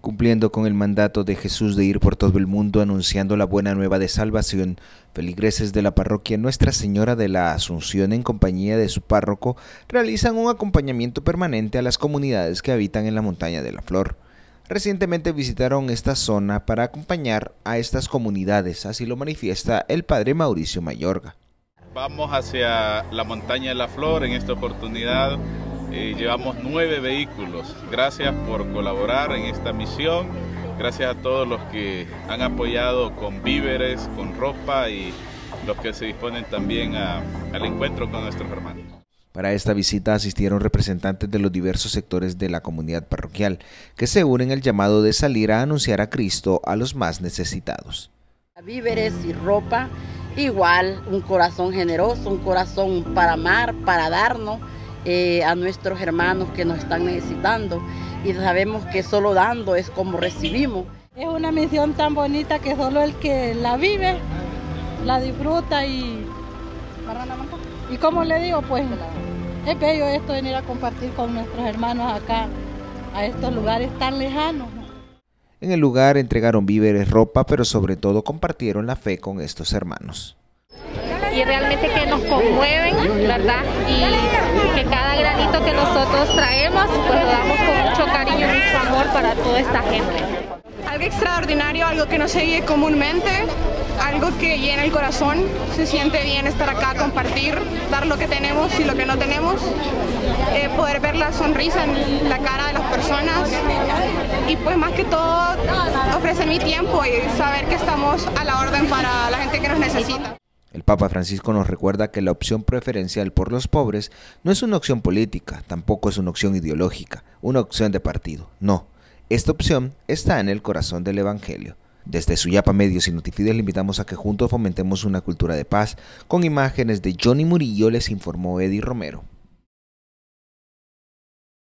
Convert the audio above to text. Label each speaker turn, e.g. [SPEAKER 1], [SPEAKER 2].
[SPEAKER 1] Cumpliendo con el mandato de Jesús de ir por todo el mundo anunciando la buena nueva de salvación, feligreses de la parroquia Nuestra Señora de la Asunción en compañía de su párroco realizan un acompañamiento permanente a las comunidades que habitan en la montaña de la Flor. Recientemente visitaron esta zona para acompañar a estas comunidades, así lo manifiesta el padre Mauricio Mayorga.
[SPEAKER 2] Vamos hacia la montaña de la Flor en esta oportunidad llevamos nueve vehículos. Gracias por colaborar en esta misión. Gracias a todos los que han apoyado con víveres, con ropa y los que se disponen también al encuentro con nuestros hermanos.
[SPEAKER 1] Para esta visita asistieron representantes de los diversos sectores de la comunidad parroquial, que se unen al llamado de salir a anunciar a Cristo a los más necesitados.
[SPEAKER 3] Víveres y ropa, igual un corazón generoso, un corazón para amar, para darnos eh, a nuestros hermanos que nos están necesitando y sabemos que solo dando es como recibimos.
[SPEAKER 4] Es una misión tan bonita que solo el que la vive la disfruta y y como le digo pues es bello esto venir a compartir con nuestros hermanos acá a estos lugares tan lejanos.
[SPEAKER 1] En el lugar entregaron víveres, ropa, pero sobre todo compartieron la fe con estos hermanos
[SPEAKER 5] y realmente que nos conmueven, ¿verdad? Y que cada granito que nosotros traemos, pues lo damos con mucho cariño y mucho amor para toda esta gente.
[SPEAKER 6] Algo extraordinario, algo que no se vive comúnmente, algo que llena el corazón, se siente bien estar acá, compartir, dar lo que tenemos y lo que no tenemos, eh, poder ver la sonrisa en la cara de las personas y pues más que todo ofrecer mi tiempo y saber que estamos a la orden para la gente que nos necesita.
[SPEAKER 1] El Papa Francisco nos recuerda que la opción preferencial por los pobres no es una opción política, tampoco es una opción ideológica, una opción de partido. No, esta opción está en el corazón del Evangelio. Desde Suyapa Medios y Notifides le invitamos a que juntos fomentemos una cultura de paz. Con imágenes de Johnny Murillo les informó Eddie Romero.